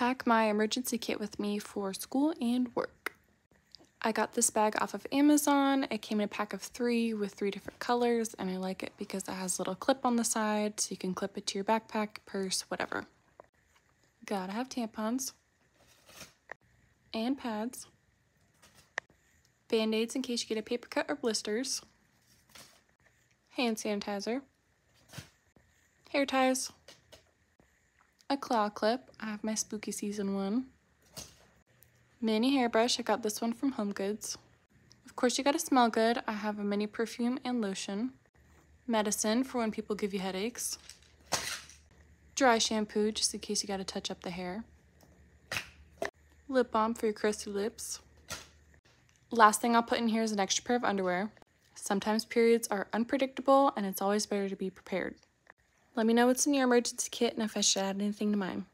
pack my emergency kit with me for school and work. I got this bag off of Amazon. It came in a pack of three with three different colors, and I like it because it has a little clip on the side so you can clip it to your backpack, purse, whatever. Gotta have tampons and pads, band aids in case you get a paper cut or blisters, hand sanitizer, hair ties, a claw clip. I have my spooky season one. Mini hairbrush. I got this one from Home Goods. Of course, you gotta smell good. I have a mini perfume and lotion. Medicine for when people give you headaches. Dry shampoo, just in case you gotta touch up the hair. Lip balm for your crusty lips. Last thing I'll put in here is an extra pair of underwear. Sometimes periods are unpredictable and it's always better to be prepared. Let me know what's in your emergency kit and if I should add anything to mine.